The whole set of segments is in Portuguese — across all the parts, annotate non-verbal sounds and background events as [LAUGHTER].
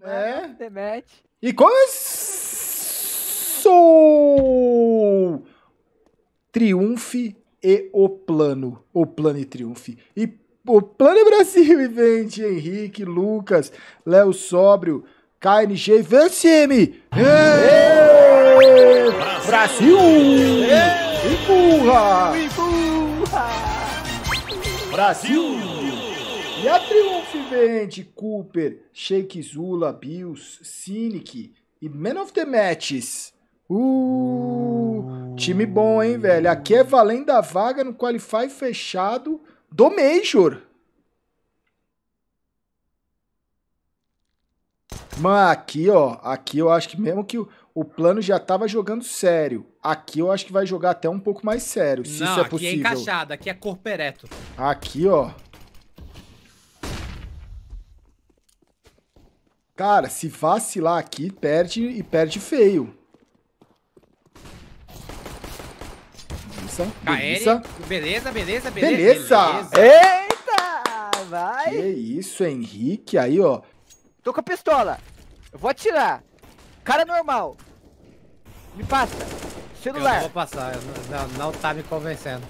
né? The match. E começou! Triunfe e o plano. O plano e triunfe. E o plano é Brasil [LAUGHS] e vende Henrique, Lucas, Léo Sóbrio, KNG, vence-me! Brasil! Empurra! Brasil! E a Triumph vende Cooper, Sheik Zula, Bills, Cynic e Man of the Matches. Uh, time bom, hein, velho? Aqui é valendo a vaga no Qualify fechado do Major. Mas aqui, ó, aqui eu acho que mesmo que o, o plano já tava jogando sério, aqui eu acho que vai jogar até um pouco mais sério, se Não, isso é aqui possível. é encaixado, aqui é corpo ereto. Aqui, ó. Cara, se vacilar aqui, perde e perde feio. Beleza, beleza. Beleza, beleza, beleza. Beleza. Eita! Vai! Que isso, Henrique. Aí, ó. Tô com a pistola. Eu vou atirar. Cara normal. Me passa. Eu não Celular. vou passar, eu não, não, não tá me convencendo.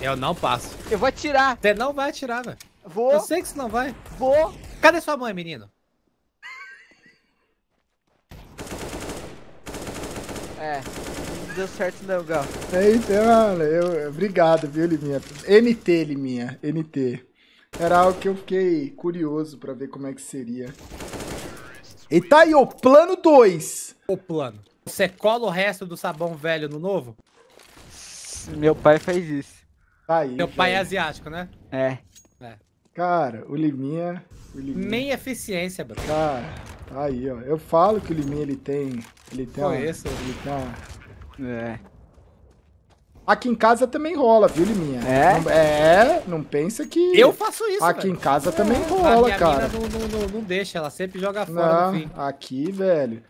Eu não passo. Eu vou atirar. Você não vai atirar, velho. Vou, Eu sei que você não vai. vou. Cadê sua mãe, menino? É. Não deu certo não, Gal. Eita, mano, eu, obrigado, viu, Liminha? NT, Liminha, NT. Era algo que eu fiquei curioso pra ver como é que seria. E tá aí, ó, plano 2. O plano. Você cola o resto do sabão velho no novo? Meu pai faz isso. Tá aí. Meu pai é asiático, né? É. Cara, o Liminha. Nem eficiência, bro. Cara, tá aí, ó. Eu falo que o Liminha ele tem. Ele tem uma, Conheço. Ele tem uma... É. Aqui em casa também rola, viu, Liminha? É? Não, é, não pensa que. Eu faço isso, Aqui velho. em casa também A rola, cara. não, não, não, deixa, ela sempre joga fora no Não, fim. aqui, velho.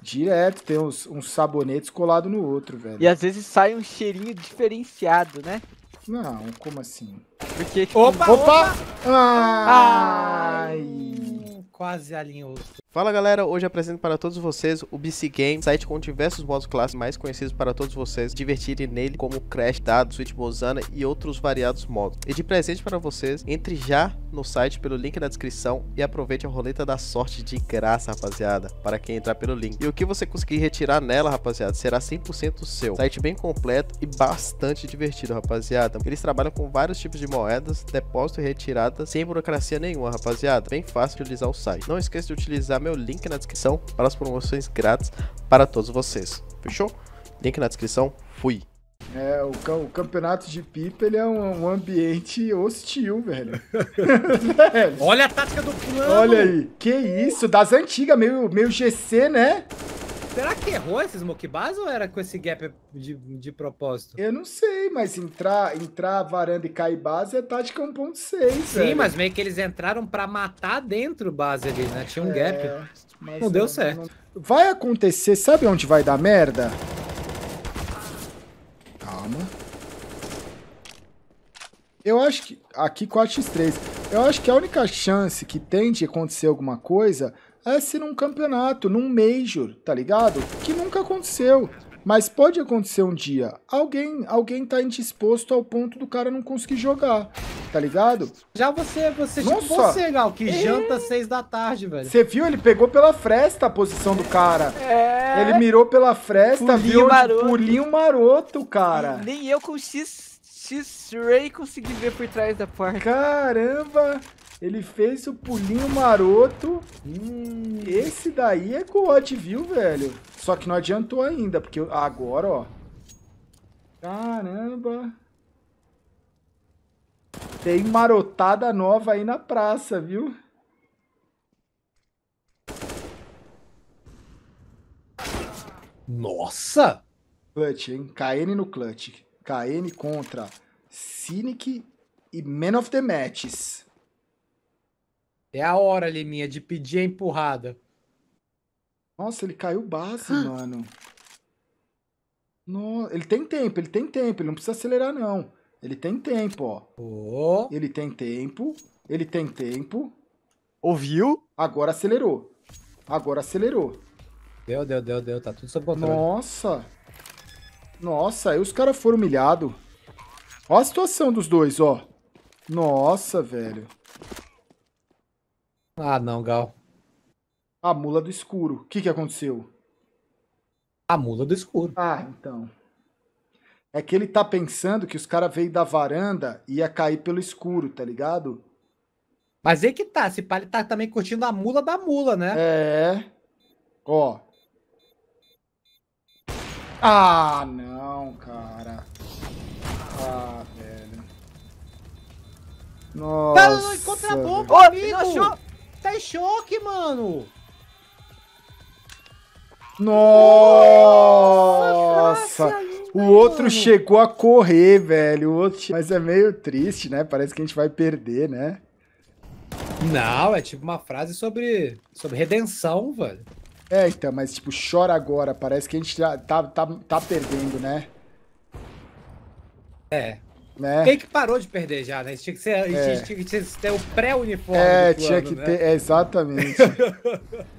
Direto, tem uns, uns sabonetes colados no outro, velho. E às vezes sai um cheirinho diferenciado, né? Não, como assim? Porque, Opa, Opa! Ah. Ai! Quase alinhou. Fala galera, hoje apresento para todos vocês o BC Game, site com diversos modos clássicos mais conhecidos para todos vocês divertirem nele, como Crash, Dado, Switch Bozana e outros variados modos. E de presente para vocês, entre já no site pelo link na descrição e aproveite a roleta da sorte de graça, rapaziada, para quem entrar pelo link. E o que você conseguir retirar nela, rapaziada, será 100% seu. Site bem completo e bastante divertido, rapaziada. Eles trabalham com vários tipos de moedas, depósito e retirada, sem burocracia nenhuma, rapaziada. Bem fácil de utilizar o site. Não esqueça de utilizar meu link na descrição para as promoções grátis para todos vocês. Fechou? Link na descrição. Fui. É, o, o campeonato de pipa, ele é um, um ambiente hostil, velho. [LAUGHS] velho. Olha a tática do plano. Olha aí. Que isso, das antigas, meio, meio GC, né? Será que errou esse smoke base ou era com esse gap de, de propósito? Eu não sei, mas entrar, entrar varanda e cair base é tática 1.6, Sim, velho. mas meio que eles entraram pra matar dentro base ali, né? Tinha um gap. É, mas Não deu certo. Vai acontecer, sabe onde vai dar merda? Calma. Eu acho que. Aqui 4x3. Eu acho que a única chance que tem de acontecer alguma coisa é se num campeonato, num Major, tá ligado? Que nunca aconteceu. Mas pode acontecer um dia. Alguém, alguém tá indisposto ao ponto do cara não conseguir jogar. Tá ligado? Já você, você, Nossa! tipo você, Gal, que janta às seis da tarde, velho. Você viu? Ele pegou pela fresta a posição do cara. É. Ele mirou pela fresta, Pulinho viu onde- maroto. pulinho maroto, cara. Nem eu com X, X-Ray consegui ver por trás da porta. Caramba, ele fez o pulinho maroto. Hum, Esse daí é God, viu, velho? Só que não adiantou ainda, porque agora, ó. Caramba. Tem marotada nova aí na praça, viu? Nossa! Clutch, hein? KN no clutch. KN contra Cynic e Man of the Matches. É a hora, Liminha, de pedir a empurrada. Nossa, ele caiu base, mano. No... Ele tem tempo, ele tem tempo, ele não precisa acelerar, não. Ele tem tempo, ó. Ô, Ele tem tempo, ele tem tempo. Ouviu? Agora acelerou. Agora acelerou. Deu, deu, deu, deu. Tá tudo sob controle. Nossa. Nossa, aí os caras foram humilhados. Ó a situação dos dois, ó. Nossa, velho. Ah, não, Gal. A mula do escuro. O que que aconteceu? A mula do escuro. Ah, então. É que ele tá pensando que os caras veio da varanda e ia cair pelo escuro, tá ligado? Mas aí que tá. Esse pai tá também curtindo a mula da mula, né? É. Ó. Ah, não, cara. Ah, velho. Tá Nossa. em contrabomba, Ô, amigo! ele achou. Tá em choque, mano! Nossa. O outro mano. chegou a correr, velho. O outro... Mas é meio triste, né? Parece que a gente vai perder, né? Não, é tipo uma frase sobre, sobre redenção, velho. É, então, mas tipo, chora agora. Parece que a gente já tá, tá, tá perdendo, né? É. né? Que parou de perder já, né? Tinha que ser, a gente É. tinha que ter o pré-uniforme. É, tinha que né? ter. É, exatamente. [LAUGHS]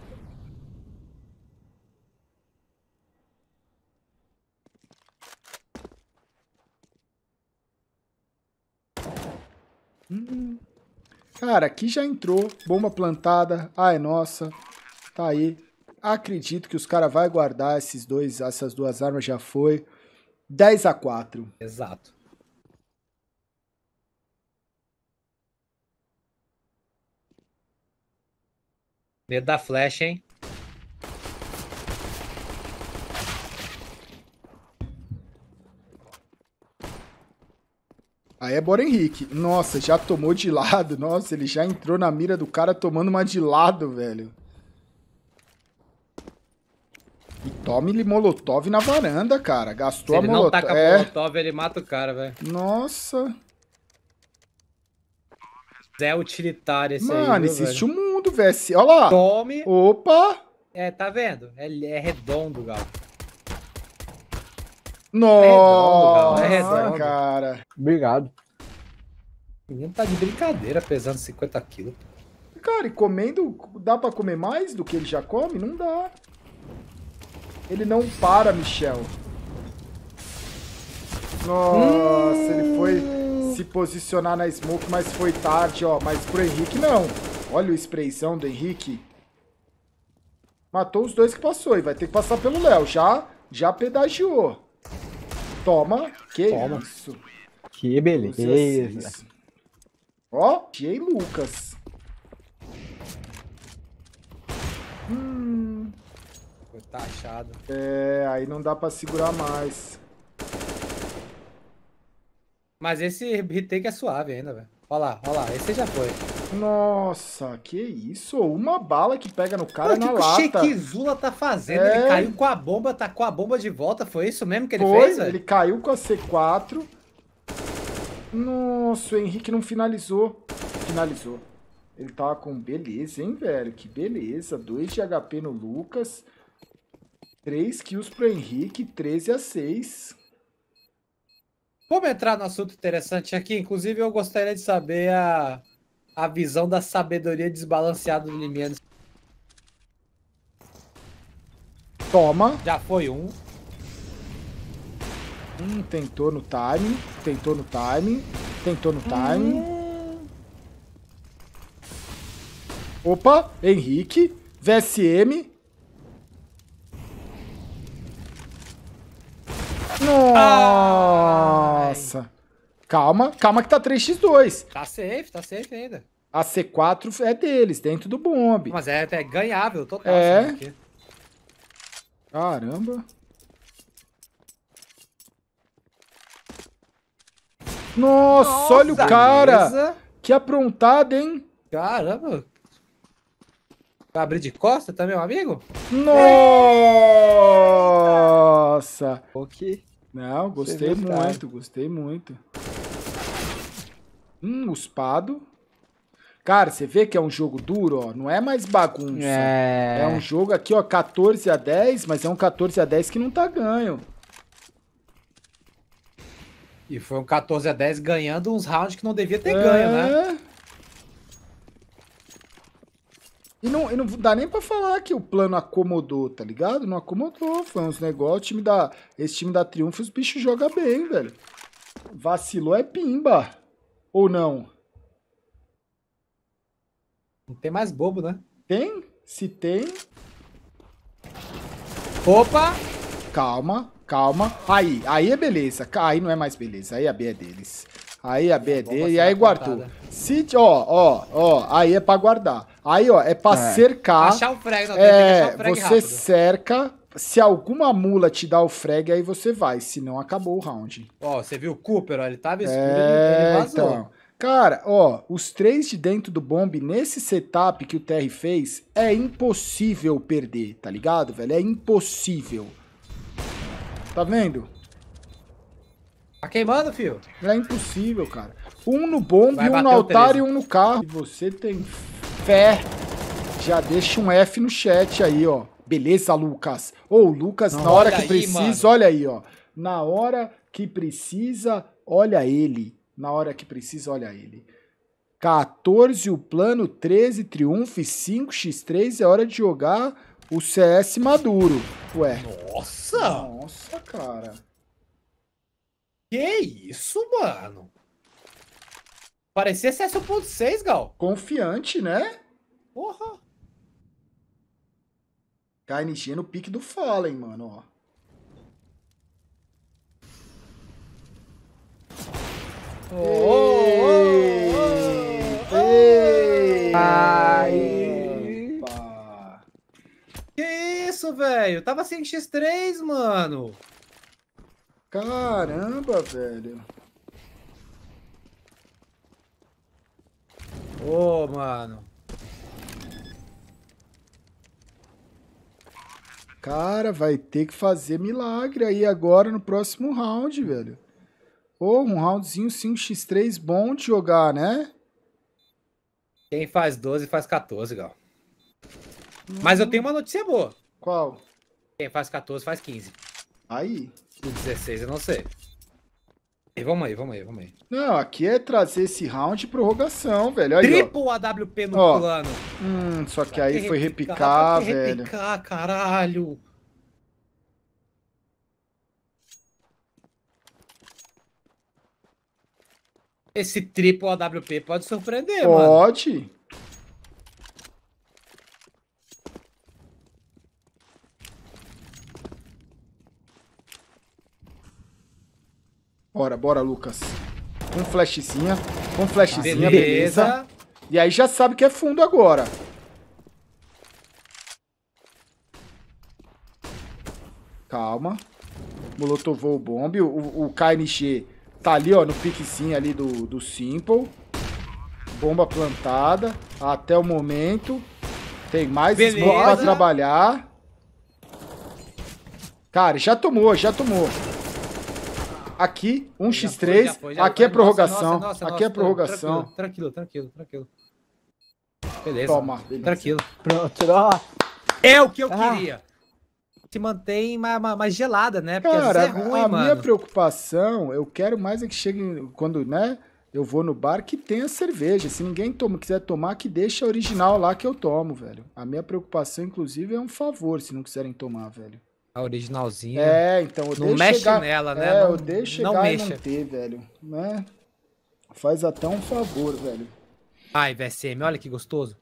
Hum. Cara, aqui já entrou. Bomba plantada. Ah, é nossa. Tá aí. Acredito que os caras vão guardar esses dois, essas duas armas já foi. 10 a 4. Exato. Medo da flecha, hein? Aí é Bora Henrique. Nossa, já tomou de lado. Nossa, ele já entrou na mira do cara tomando uma de lado, velho. E tome-lhe molotov na varanda, cara. Se Gastou ele a não molotov. taca É. molotov, ele mata o cara, velho. Nossa. Zé utilitário esse aí, Mano, viu, existe velho? um velho. Olha lá. Tome. Opa. É, tá vendo? É, é redondo, Gal. Nossa, é redondo. cara. Obrigado. O menino tá de brincadeira, pesando 50 quilos. Cara, e comendo, dá pra comer mais do que ele já come? Não dá. Ele não para, Michel. Nossa, ele foi se posicionar na smoke, mas foi tarde, ó. Mas pro Henrique, não. Olha o sprayzão do Henrique. Matou os dois que passou e vai ter que passar pelo Léo. Já, já pedagiou. Toma. Que Toma. isso. Que beleza. Beleza. Ó, J. Lucas. Hum, Foi taxado. é, aí não dá pra segurar mais. Mas esse retake é suave ainda, velho. Olha lá, olha lá. Esse já foi. Nossa, que isso? Uma bala que pega no cara o na que o lata. Sheik Zula tá fazendo? É. Ele caiu com a bomba, tacou a bomba de volta. Foi isso mesmo que ele Foi, fez, ele caiu com a C4. Nossa, o Henrique não finalizou. Finalizou. Ele tava com beleza, hein, velho? Que beleza. 2 de HP no Lucas. 3 kills pro Henrique, 13 a 6. Vamos entrar no assunto interessante aqui. Inclusive, eu gostaria de saber a, a visão da sabedoria desbalanceada do Limiano. Toma. Já foi um. Hum, tentou no time. Tentou no time. Tentou no time. Opa, Henrique. VSM. Nossa. Calma, calma que tá 3x2. Tá safe, tá safe ainda. A C4 é deles, dentro do bombe. Mas é, é ganhável total. É. Caramba. Nossa, olha o cara. Beleza. Que aprontada, hein? Caramba. Vai abrir de costa também, meu amigo? Nossa! Ok. Não, gostei viu, cara? muito, gostei muito. Hum, uspado. Cara, você vê que é um jogo duro, ó. Não é mais bagunça. É. É. um jogo aqui, ó, 14 a 10, mas é um 14 a 10 que não tá ganho. E foi um 14 a 10 ganhando uns rounds que não devia ter ganho, né? É. E não, e não dá nem pra falar que o plano acomodou, tá ligado? Não acomodou, foi uns negócios. Time da, esse time da Triunfo, os bichos jogam bem, velho. Vacilou é pimba. Ou não? Não tem mais bobo, né? Tem? Se tem, Opa! calma, calma. Aí, aí é beleza. Aí não é mais beleza. Aí a B é deles. Aí a B é dele. E será aí guardou. Se, ó, ó, ó. Aí é pra guardar. Aí, ó, é pra É. cercar. Achar o frag, não, tem que achar É, o frag você rápido. cerca. Se alguma mula te dá o frag, aí você vai. Senão acabou o round. Ó, você viu o Cooper, ó, ele tava escuro, É, ele vazou. então. Cara, ó, os três de dentro do bombe, nesse setup que o TR fez, é impossível perder, tá ligado, velho? É impossível. Tá vendo? Tá queimando, filho? É impossível, cara. Um no bombe, um no altar 13. e um no carro. Se você tem fé, já deixa um F no chat aí, ó. Beleza, Lucas? Ô, Lucas, na hora que aí, precisa, olha aí, ó. Na hora que precisa, olha ele. Na hora que precisa, olha ele. 14 o plano, 13 triunfo e 5x3 é hora de jogar o CS maduro. Ué. Nossa! Nossa, cara. Que isso, mano? Parecia CS 1.6, Gal. Confiante, né? Porra. KNG no pique do Fallen, mano, ó. Ei! Ai. Epa! Que isso, velho? Tava 5x3, mano. Caramba, velho. Ô, mano. Cara, vai ter que fazer milagre aí agora no próximo round, velho. Ô, um roundzinho 5x3 bom de jogar, né? Quem faz 12 faz 14, Gal. Mas eu tenho uma notícia boa. Qual? Quem faz 14 faz 15. Aí. O 16 eu não sei. E vamos aí, vamos aí, vamos aí. Não, aqui é trazer esse round de prorrogação, velho. Aí, ó. Triple AWP no Ó, plano. Hum, só que aí foi repicar? repicar, velho. Repicar, caralho. Esse triple AWP pode surpreender, mano. Pode. Bora, bora, Lucas. Com flashzinha. Com flashzinha, beleza. Beleza. E aí já sabe que é fundo agora. Calma. Molotovou o bombe. O, o KNG tá ali, ó, no piquezinho ali do, do Simple. Bomba plantada. Até o momento. Tem mais Beleza. smoke pra trabalhar. Cara, já tomou, já tomou. Aqui, 1x3. Já foi, já foi, já aqui foi. é prorrogação. Nossa, nossa, aqui é nossa, prorrogação. Tranquilo, tranquilo, tranquilo. Beleza. Toma, beleza. Tranquilo. Pronto, ó. É o que eu Ah. queria. Se mantém mais, mais- gelada, né? Porque Cara, é ruim, a mano. minha preocupação, eu quero mais é que chegue quando, né? Eu vou no bar que tenha cerveja. Se ninguém toma, quiser tomar, que deixe a original lá que eu tomo, velho. A minha preocupação, inclusive, é um favor se não quiserem tomar, velho. A originalzinha. É, então eu Não mexe chegar, nela, né? É, Não- eu deixo não chegar e mexa. não ter, velho. Né? Faz até um favor, velho. Ai, VSM, olha que gostoso.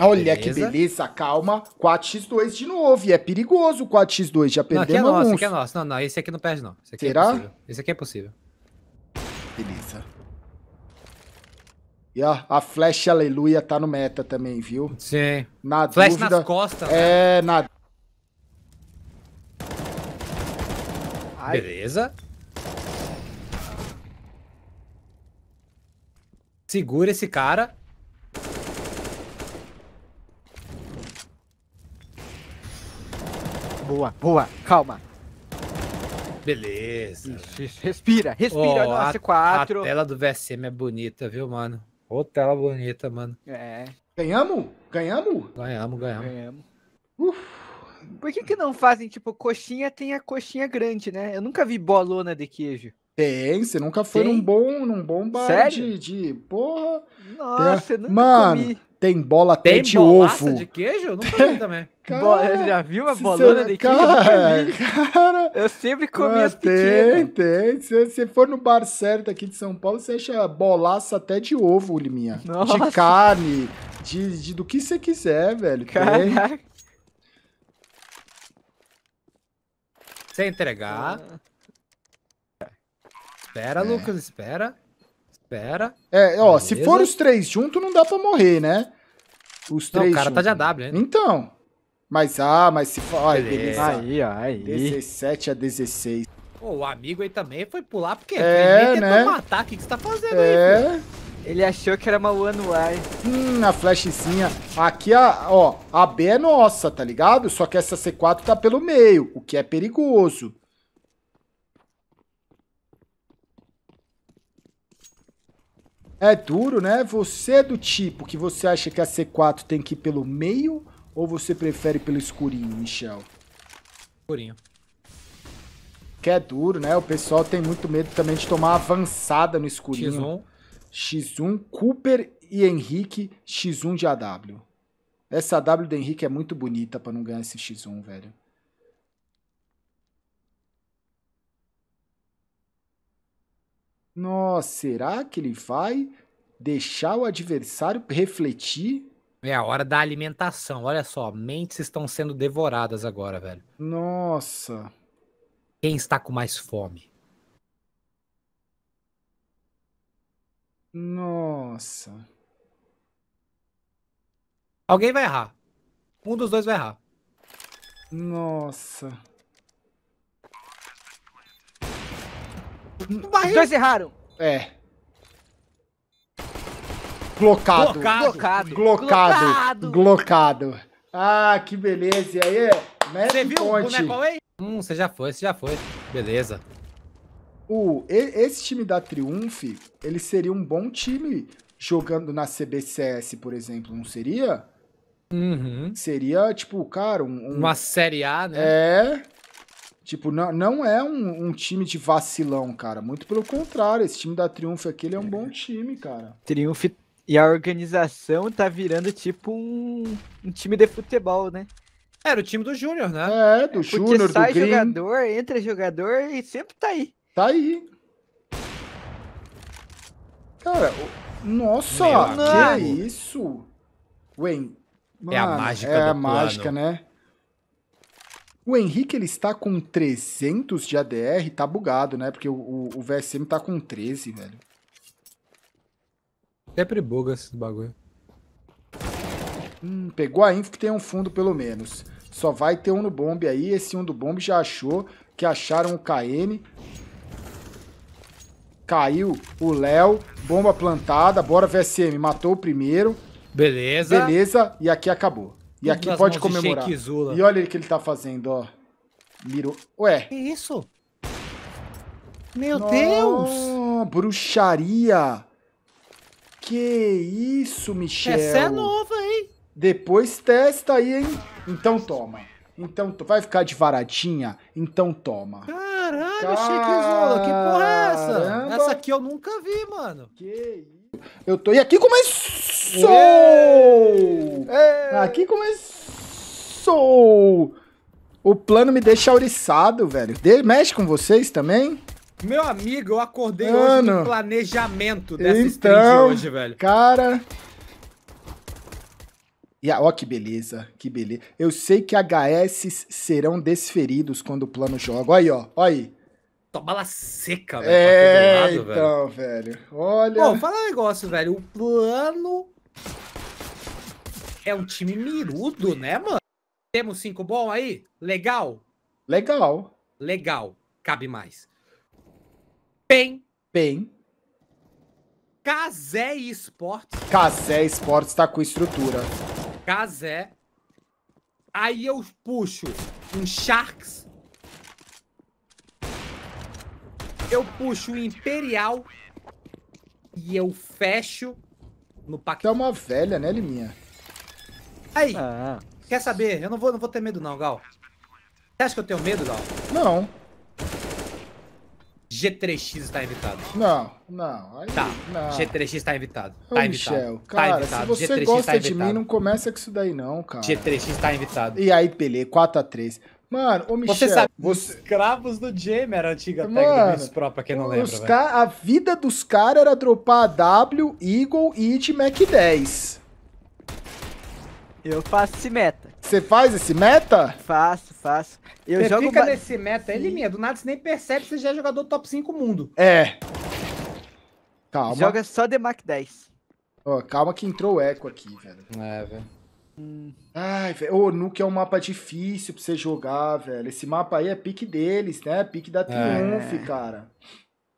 Olha que Beleza. beleza, calma. 4x2 de novo. E é perigoso o 4x2. Já Não, aqui é perdemos nosso, aqui é nosso. Não, não, esse aqui não perde, não. Esse aqui Será? É esse aqui é possível. Beleza. E ó, a flash aleluia tá no meta também, viu? Sim. Na Flash dúvida. nas costas, né? É, na Ai, Beleza. Segura esse cara. boa, boa. Calma. Beleza. Isso, isso. Respira, respira. Ó, Nossa, a, quatro. a tela do VSM é bonita, viu, mano? Ô, tela bonita, mano. É, Ganhamos? Ganhamos? Ganhamos, ganhamos. ganhamos. Uf. Por que que não fazem, tipo, coxinha tem a coxinha grande, né? Eu nunca vi bolona de queijo. Tem, você nunca foi Tem? num bom, num bom bar Sério? de, de. Porra. Nossa, eu nunca Mano, comi. tem bola até Tem de ovo. de queijo? Eu nunca vi também. Bo- Já viu uma se bolona de queijo? Eu Cara, vi. cara, Eu sempre comi ah, as tem, pequenas. tem. Se você for no bar certo aqui de São Paulo, você acha bolaça até de ovo, Liminha. De Nossa. carne, de, de- do que você quiser, velho. Tem. Sem entregar. Espera, Lucas, espera. Espera. É, ó, se Beleza. for os três juntos, não dá pra morrer, né? Os Não, três o cara tá de. AW, hein? Então. Mas, ah, mas se for... Ai, beleza. Aí, ó, aí. 17 a 16. Pô, o amigo aí também foi pular, porque É, ele né? tentou matar. O que, que você tá fazendo aí, filho? Ele achou que era uma One Wire. hum, a flashzinha. Aqui, a, ó, a B é nossa, tá ligado? Só que essa C4 tá pelo meio, o que é perigoso. É duro, né? Você é do tipo que você acha que a C4 tem que ir pelo meio ou você prefere pelo escurinho, Michel? Purinho. Que é duro, né? O pessoal tem muito medo também de tomar avançada no escurinho. X1. X1, Cooper e Henrique, X1 de AW. Essa AW do Henrique é muito bonita pra não ganhar esse X1, velho. Nossa, será que ele vai deixar o adversário refletir? É a hora da alimentação. Olha só, mentes estão sendo devoradas agora, velho. Nossa. Quem está com mais fome? Nossa. Alguém vai errar. Um dos dois vai errar. Nossa. Os dois erraram. É. Glocado. Glocado. Glocado. Glocado. Glocado. Ah, que beleza. E aí, Você viu o boneco aí? Hum, você já foi, você já foi. Beleza. O, esse time da Triumph, ele seria um bom time jogando na CBCS, por exemplo, não seria? Uhum. Seria, tipo, cara, um... um- Uma série A, né? É... Tipo, não, não é um, um time de vacilão, cara. Muito pelo contrário, esse time da Triumph aqui, ele é um bom time, cara. Triumph e a organização tá virando tipo um, um time de futebol, né? Era o time do Júnior, né? É, do Porque Júnior, do sai Green. jogador, entra jogador e sempre tá aí. Tá aí. Cara, o- nossa, Meu que amigo. isso? Wen, É a mano, mágica É a do mágica, plano. né? O Henrique, ele está com 300 de ADR, tá bugado, né? Porque o, o, o VSM tá com 13, velho. Sempre buga esse bagulho. Hum, pegou a info que tem um fundo pelo menos. Só vai ter um no bombe aí. Esse um do bombe já achou que acharam o KN. Caiu o Léo. Bomba plantada. Bora VSM. Matou o primeiro. Beleza. Beleza. E aqui acabou. E Tudo aqui pode comemorar. E olha o que ele tá fazendo, ó. Mirou. Ué. Que isso? Meu Deus! Nó, Bruxaria. Que isso, Michel. Essa é nova, hein? Depois testa aí, hein? Então toma. Então to- vai ficar de varadinha? Então toma. Caralho, Sheik Zula, que porra é essa? Caramba. Essa aqui eu nunca vi, mano. Que isso? Eu tô. E aqui começou! Aqui começou! O plano me deixa auriçado, velho. De- Mexe com vocês também? Meu amigo, eu acordei Mano. hoje com planejamento dessa stream Então, de hoje, velho. Cara. E ó que beleza, que beleza. Eu sei que HS serão desferidos quando o plano joga. Olha aí, ó. Olha aí. Toma bala seca, velho. É, lado, velho. então, velho. Olha. Bom, fala um negócio, velho. O plano é um time mirudo, né, mano? Temos cinco bom aí? Legal? Legal. Legal. Cabe mais. PEN, Bem. Kazé Esportes. Casé Esportes tá com estrutura. Kazé. Aí eu puxo um Sharks. Eu puxo um Imperial. E eu fecho no Tu Paquetá. é uma velha, né, Liminha? Aí, Ah, quer saber? Eu não vou, não vou ter medo não, Gal. Você acha que eu tenho medo, Gal? Não. G3X está evitado? Não, não. Aí, Tá. não. G3X está evitado. Ô, Tá Michel, evitado. cara, tá evitado. se você G3X gosta tá de mim, não começa com isso daí não, cara. G3X está evitado. E aí, Pelé, 4x3. Mano, ô Michel, Você sabe, você... escravos do Jam era a antiga tag Mano, do Vince Pro, pra quem não os lembra, ca- A vida dos caras era dropar a W, Eagle, Id, Mac 10. Eu faço esse meta. Você faz esse meta? Faço, faço. Eu Você jogo fica ba- nesse meta, ele minha, do nada você nem percebe que você já é jogador top 5 mundo. É. Calma. Joga só The Mac 10. Ó, calma que entrou o eco aqui, velho. É, velho. Ai, velho. Ô, Nuke é um mapa difícil pra você jogar, velho. Esse mapa aí é pique deles, né? Pique da Triumph, cara.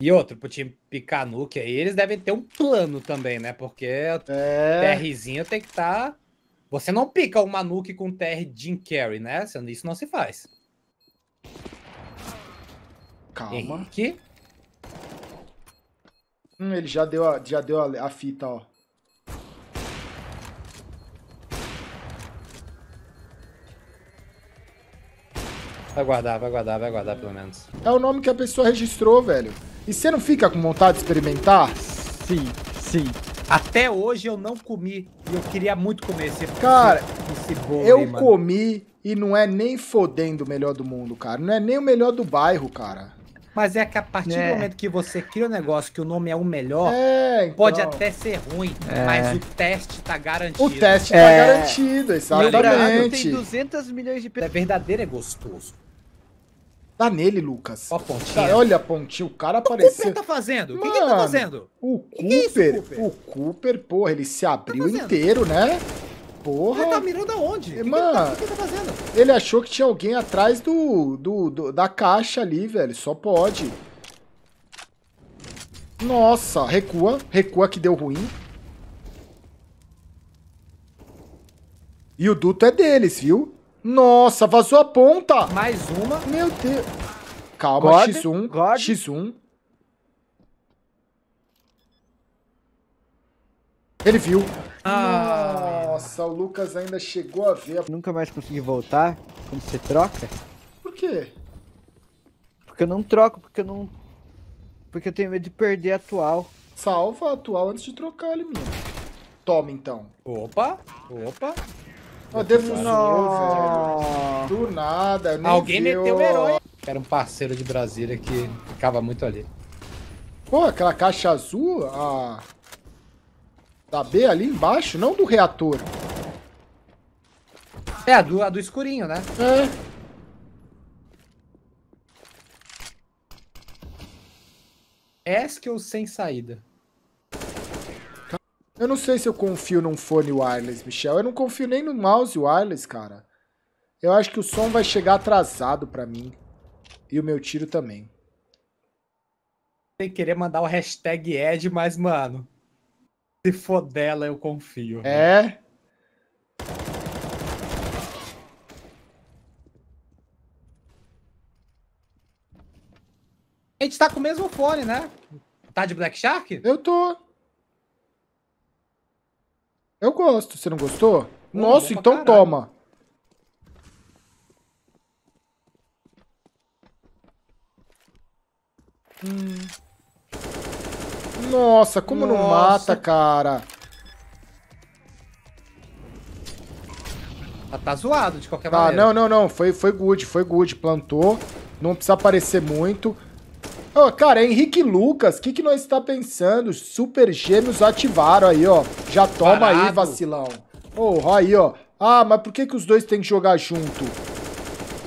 E outro, pro time picar nuke aí, eles devem ter um plano também, né? Porque o É. TRzinho tem que estar. Você não pica uma nuke com TR Jim Carrey, né? Isso não se faz. Calma. Henrique. Hum, ele já deu, a, já deu a, a fita, ó. Vai guardar, vai guardar, vai guardar pelo menos. É o nome que a pessoa registrou, velho. E você não fica com vontade de experimentar? Sim, sim. Até hoje eu não comi e eu queria muito comer esse, Cara, esse, bolo Eu aí, mano. comi e não é nem fodendo o melhor do mundo, cara. Não é nem o melhor do bairro, cara. Mas é que a partir É. do momento que você cria um negócio que o nome é o melhor, É, então. pode até ser ruim, É. mas o teste tá garantido. O teste tá É. garantido, E o Brasil tem exatamente. 200 milhões de É pessoas. verdadeiro, é gostoso. Tá nele, Lucas. Ó a pontinha. Tá, olha a pontinha, o cara O que apareceu. ele tá fazendo? O que, que ele tá Mano, fazendo? O que é isso, Cooper, Cooper? o Cooper, porra, ele se abriu fazendo? inteiro, né? Ele tá Porra, mirando aonde? O Mano. ele tá, o que que ele tá fazendo? ele achou que tinha alguém atrás do, do, do- da caixa ali, velho. Só pode. Nossa, recua, recua que deu ruim. E o duto é deles, viu? Nossa, vazou a ponta. Mais uma. Meu Deus. Calma, God, X1, God. X1. Ele viu. Ah. Nossa, o Lucas ainda chegou a ver. Nunca mais consegui voltar quando você troca. Por quê? Porque eu não troco, porque eu não. Porque eu tenho medo de perder a atual. Salva a atual antes de trocar ele minha. Toma então. Opa, opa. Ó, defusou, velho. Nossa. Do nada. nem Alguém viu, meteu o herói. Era um parceiro de Brasília que ficava muito ali. Pô, aquela caixa azul, a. Da B ali embaixo, não do reator. É, a do, a do escurinho, né? É. Eskel sem saída. Eu não sei se eu confio num fone wireless, Michel. Eu não confio nem no mouse wireless, cara. Eu acho que o som vai chegar atrasado pra mim. E o meu tiro também. Sem querer mandar o hashtag Ed, mas, mano. Se for dela, eu confio. É. A gente tá com o mesmo fone, né? Tá de Black Shark? Eu tô. Eu gosto. Você não gostou? Nossa, bom pra então caralho. toma. Hum. Nossa, como não Nossa. mata, cara? Tá, tá zoado de qualquer Tá, maneira. não, não, não. Foi, foi good, foi good. Plantou. Não precisa aparecer muito. Ô, cara, Henrique Lucas, o que, que nós está pensando? Super gêmeos ativaram aí, ó. Já toma aí, Parado. vacilão. Ô, aí, ó. Ah, mas por que, que os dois têm que jogar junto?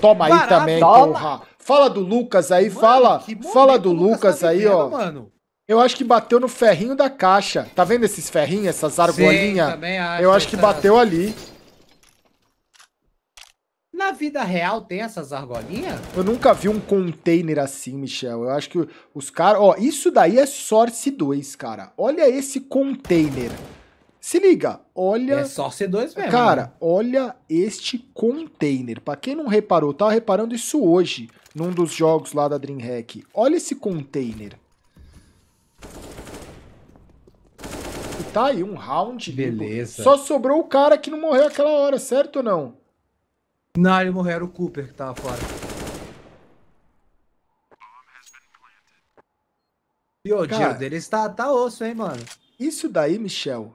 Toma aí Parado. também, Toma. porra. Fala do Lucas aí, Mano, fala. Fala do o Lucas tá aí, vivendo, ó. Mano. Eu acho que bateu no ferrinho da caixa. Tá vendo esses ferrinhos, essas argolinhas? também acho Eu acho que bateu ali. Na vida real tem essas argolinhas? Eu nunca vi um container assim, Michel. Eu acho que os caras. Ó, isso daí é Source 2, cara. Olha esse container. Se liga, olha. É só C2 mesmo. cara, né? olha este container. Pra quem não reparou, tava reparando isso hoje, num dos jogos lá da DreamHack. Olha esse container. E tá aí, um round. Beleza. Só sobrou o cara que não morreu aquela hora, certo ou não? Não, ele morreu, era o Cooper que tava fora. E o Cara. dinheiro deles tá, tá osso, hein, mano? Isso daí, Michel,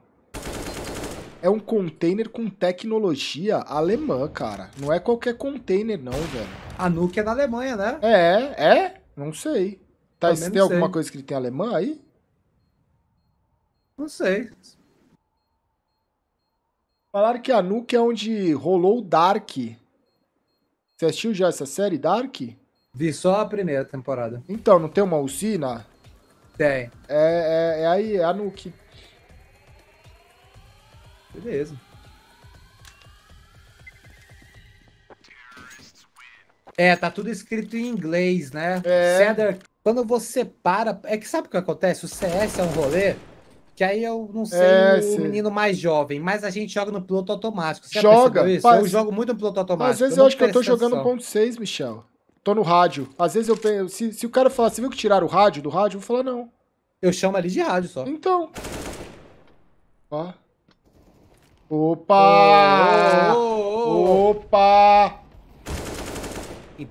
é um container com tecnologia alemã, cara. Não é qualquer container, não, velho. A Nuke é na Alemanha, né? É, é? Não sei. Tá, tem não alguma sei. coisa escrita em alemã aí? Não sei. Falaram que a Nuke é onde rolou o Dark. Você assistiu já essa série, Dark? Vi só a primeira temporada. Então, não tem uma usina? Tem. É, é, é aí, é a Nuke. Beleza. É, tá tudo escrito em inglês, né? É. Cedar, quando você para. É que sabe o que acontece? O CS é um rolê que aí eu não sei É, o menino mais jovem, mas a gente joga no piloto automático. Você Joga, isso? faz- Eu jogo muito no piloto automático. Às vezes não eu acho que eu tô jogando atenção. 1.6, Michel. Tô no rádio. Às vezes eu penso. Se, se o cara falar, você viu que tiraram o rádio do rádio? Eu vou falar, não. Eu chamo ali de rádio só. Então. Ó. Opa! Ô, ô. Opa!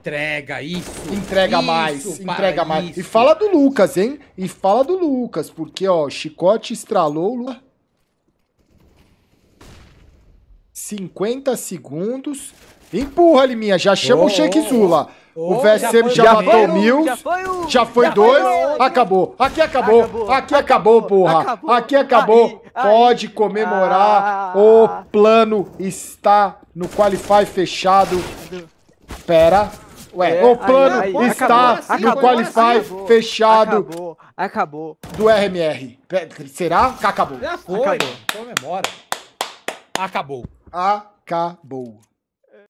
Entrega isso. Entrega isso, mais, entrega mais. isso. E fala do Lucas, hein? E fala do Lucas, porque, ó, Chicote estralou o Lu- 50 segundos. Empurra, Liminha, já chama Ô, o ô, Zula. ô, o VSM já, já foi matou um, mil. Já foi um. Já foi já dois, outro. acabou. Aqui acabou, Acabou, aqui acabou, acabou, porra. acabou. Aqui acabou. Aí, aí. Pode comemorar. Ah. O plano está no Qualify fechado. Pera. Ué, É, o plano aí, aí, está acabou, no acabou, Qualify acabou, fechado Acabou, acabou. do RMR. Será? Acabou. Já foi. Acabou. Comemora. Acabou. Acabou.